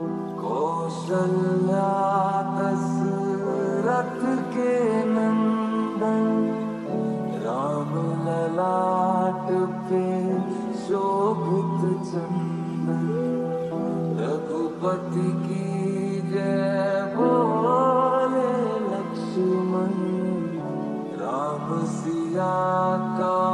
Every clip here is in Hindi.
कौशल्या के नंदन राम ललाट पे शोभित रघुपति लक्ष्मण राम सिया का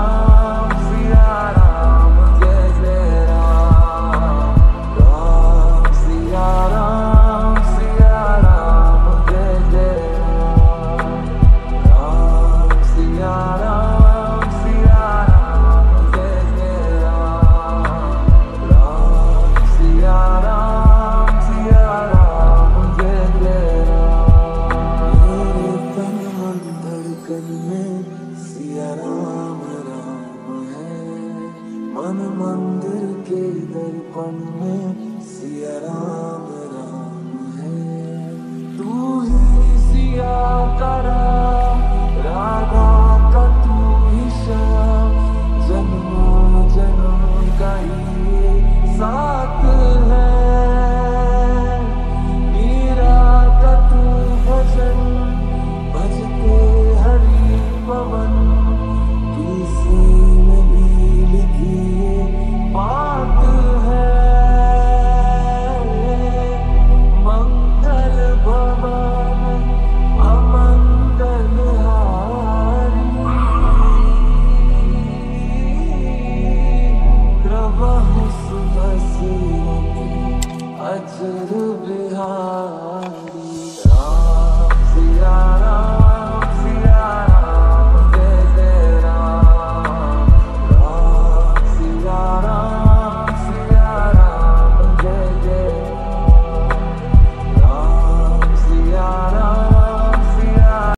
मन मंदिर के दर्पण में अजविहार